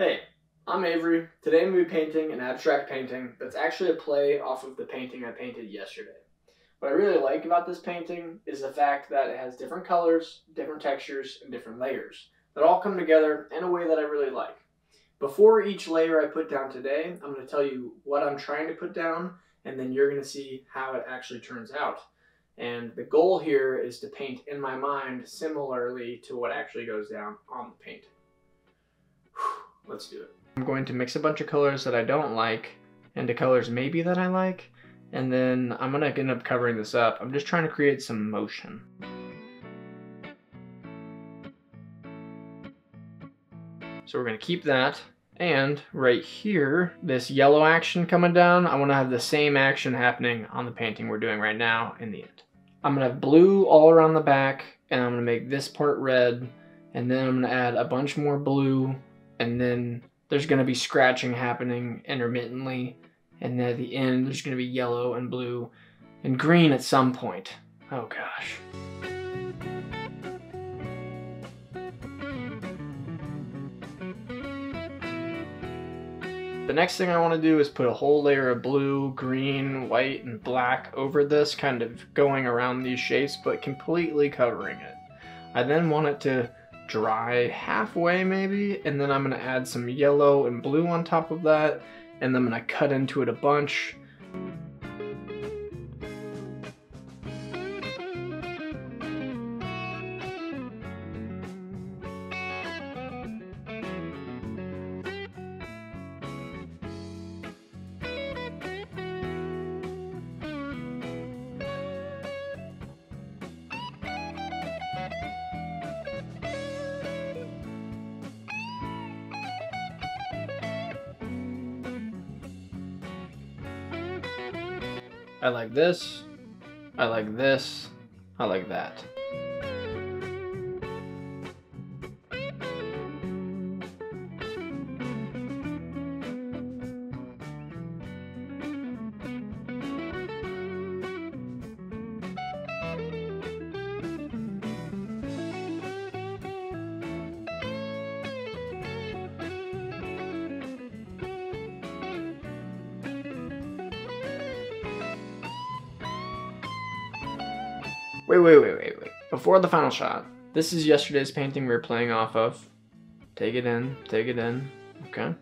Hey, I'm Avery. Today I'm going to be painting an abstract painting that's actually a play off of the painting I painted yesterday. What I really like about this painting is the fact that it has different colors, different textures, and different layers that all come together in a way that I really like. Before each layer I put down today, I'm going to tell you what I'm trying to put down, and then you're going to see how it actually turns out. And the goal here is to paint in my mind similarly to what actually goes down on the paint. Let's do it. I'm going to mix a bunch of colors that I don't like into colors maybe that I like, and then I'm going to end up covering this up. I'm just trying to create some motion. So we're going to keep that. And right here, this yellow action coming down, I want to have the same action happening on the painting we're doing right now in the end. I'm going to have blue all around the back, and I'm going to make this part red, and then I'm going to add a bunch more blue, and then there's going to be scratching happening intermittently, and then at the end there's going to be yellow and blue and green at some point. Oh gosh. The next thing I want to do is put a whole layer of blue, green, white, and black over this, kind of going around these shapes, but completely covering it. I then want it to dry halfway maybe, and then I'm to add some yellow and blue on top of that, and then I'm to cut into it a bunch, I like this, I like this, I like that. Wait, wait, wait, wait, wait. Before the final shot, this is yesterday's painting we were playing off of. Take it in, take it in, okay?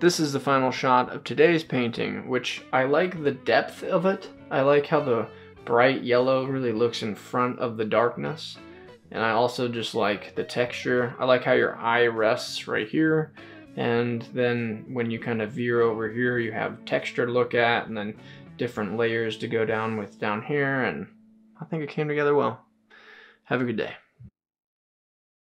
This is the final shot of today's painting, which I like the depth of it. I like how the bright yellow really looks in front of the darkness. And I also just like the texture. I like how your eye rests right here. And then when you kind of veer over here, you have texture to look at, and then different layers to go down with down here and I think it came together well. Have a good day.